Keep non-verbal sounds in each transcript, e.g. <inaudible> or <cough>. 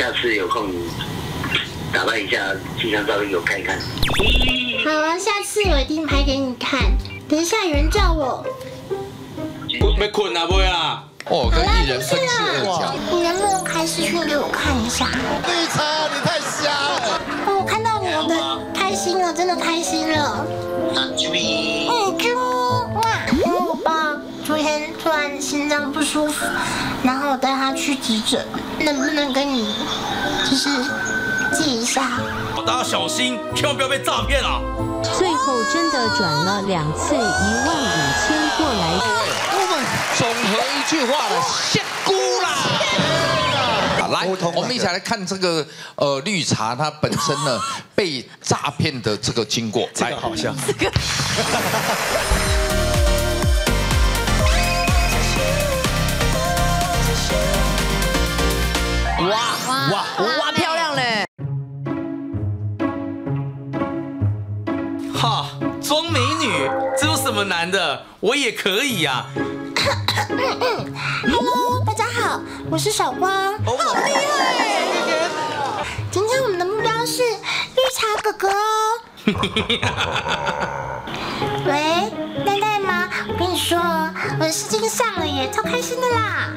下次有空打扮一下，寄张照片给我看一看。好啊，下次我一定拍给你看。等一下有人叫我。没困啊，不会啊。哦，跟艺人分饰二角。你能不能开视讯给我看一下？绿茶，你太瞎了。哦，我看到你了的，开心了，真的开心了。突然心脏不舒服，然后我带他去急诊，能不能跟你就是记一下？大家小心，千万不要被诈骗啊！最后真的转了两次一万五千过来。我们总和一句话了，仙姑啦！来，我们一起来看这个呃绿茶它本身呢被诈骗的这个经过。这个好像。<laughs> <laughs> <laughs> 这个。哇哇！漂亮嘞！哈，装美女，这有什么难的？我也可以呀。Hello，大家好，我是小光，好厉害！今天我们的目标是绿茶哥哥哦。喂，奈奈吗？我跟你说，我的试镜上了耶，超开心的啦。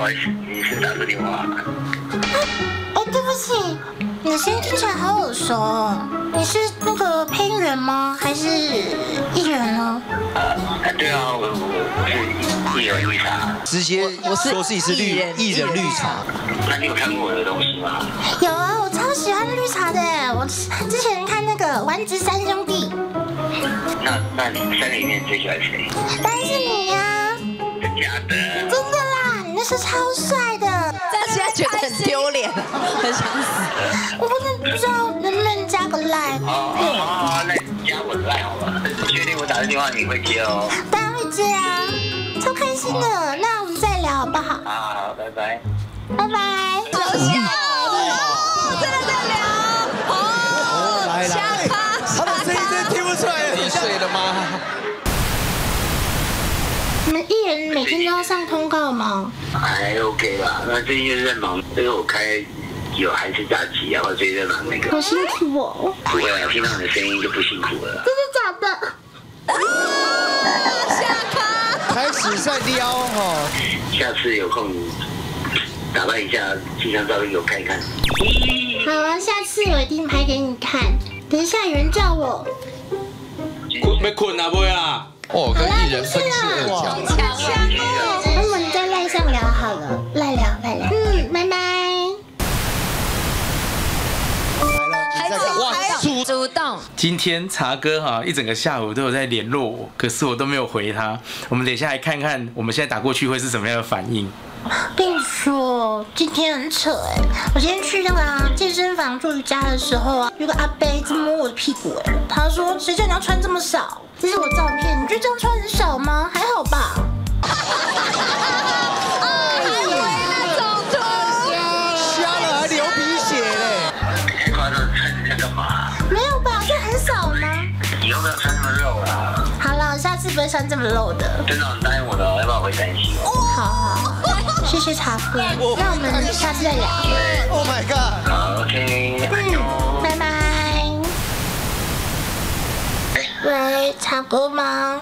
不好意思，你是打个电话。哎，对不起，你的声音听起来好耳熟哦。你是那个配音员吗？还是艺人呢？啊，对啊，我我是艺人绿茶。直接我是说自己是绿艺人绿茶。那你有看过我的东西吗？有啊，我超喜欢绿茶的。我之前看那个《丸子三兄弟》。那那你三个里面最喜欢谁？当然是你呀。真假的？真的啦，你那是超帅的。但现在觉得很丢脸，很想死。我不能不知道能不能加个赖。好好好，那你加我的赖好了。确定我打的电话你会接哦？当然会接啊，超开心的。那我们再聊好不好？好好好，拜拜。拜拜。好笑哦，真的在聊哦。来来，他的声音真的听不出来。你睡了吗？你们艺人每天都要上通告吗？还 OK 吧，那最近就是在忙，因为我开有孩子假期啊，我最近在忙那个。好辛苦哦。不会啊，听到你的声音就不辛苦了。真的假的？下咖。开始在撩哈。下次有空打扮一下，寄张照片给我看一看。好啊，下次我一定拍给你看。等一下有人叫我。困没困啊，不会啊。哦，跟艺人分饰二角。那我们在赖上聊好了，赖聊赖聊。嗯，拜拜。还主主动。今天茶哥哈一整个下午都有在联络我，可是我都没有回他。我们等一下来看看，我们现在打过去会是什么样的反应。跟你说，今天很扯哎！我今天去那个、啊、健身房做瑜伽的时候啊，有个阿伯一直摸我的屁股哎，他说：“谁叫你要穿这么少？这是我照片，你觉得这样穿很少吗？还好吧。”瞎了还流鼻血嘞！太夸张，穿成这样干嘛？没有吧？这很少吗？以后不要穿这么肉啦。好了，下次不会穿这么露的。真的，你答应我的，要不然我会担心。好好，谢谢茶哥，那我们下次再聊。Oh my god！OK，嗯，拜拜。喂，茶哥吗？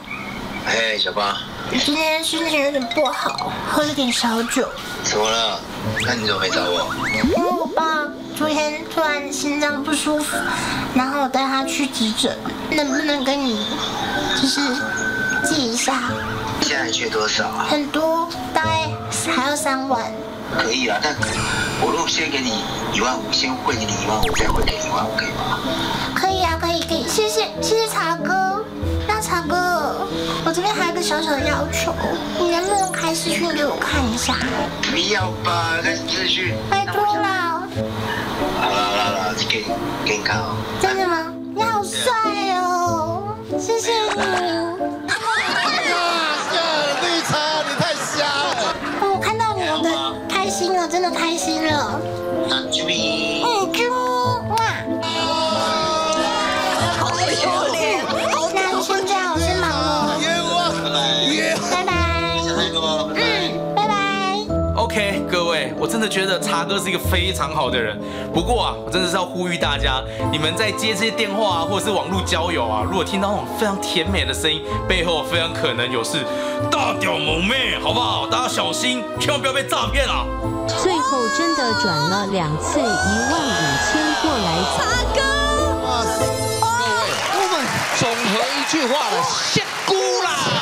哎，小八，我今天心情有点不好，喝了点小酒。怎么了？那你怎么没找我？因为我爸昨天突然心脏不舒服，然后我带他去急诊，能不能跟你就是记一下？现在缺多少啊？很多，三万。可以啊，但我如果先给你一万五，先汇给你一万五，再汇给你一万五，可以吗？可以啊，可以，可以，谢谢，谢谢茶哥。那茶哥，我这边还有个小小的要求，你能不能开视讯给我看一下？不要吧，开始秩序。拜托啦，好了好了好了，给你给你看哦。真的吗？你好帅哦，谢谢你。开心了。真的觉得茶哥是一个非常好的人。不过啊，我真的是要呼吁大家，你们在接这些电话啊，或者是网络交友啊，如果听到那种非常甜美的声音，背后非常可能有是大屌萌妹，好不好？大家小心，千万不要被诈骗啊！最后真的转了两次一万五千过来。茶哥，哇塞，各位，总和一句话了，谢姑啦！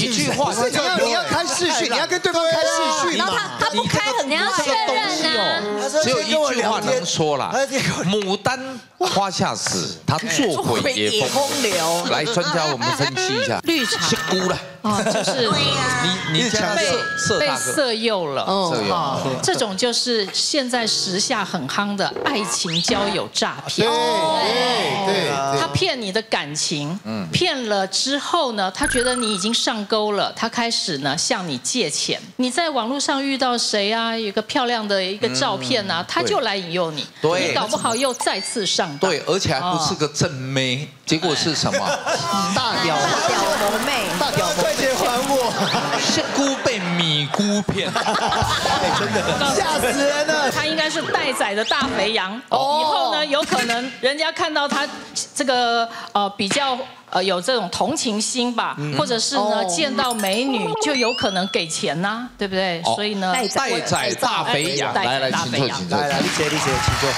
一句话你要你要开视讯，你要跟对方开视讯然后嘛。他他不开很你要确这个东认。哦，只有一句话能说啦。他在跟我：牡丹花下死，他做鬼也风流。来，专家，我们分析一下，绿茶。先估了，哦，就是 <laughs> 你你家被被，色诱了。色诱哦，这种就是现在时下很夯的爱情交友诈骗。对对他骗你的感情，骗了之后呢，他觉得你已经上钩了，他开始呢向你借钱。你在网络上遇到谁啊？有个漂亮的一个照片啊，他就来引诱你，对。你搞不好又再次上当。对，而且还不是个正妹，结果是什么？<laughs> 大屌大屌萌妹，大屌，快点还我！谢姑被米姑骗，<laughs> 真的吓死人了。他应该是待宰的大肥羊，以后呢，有可能人家看到他这个呃比较呃有这种同情心吧，或者是呢见到美女就有可能给钱呐，对不对？所以呢，待宰大肥羊，来来，请坐，大肥羊请坐。来来，你姐你姐，请坐。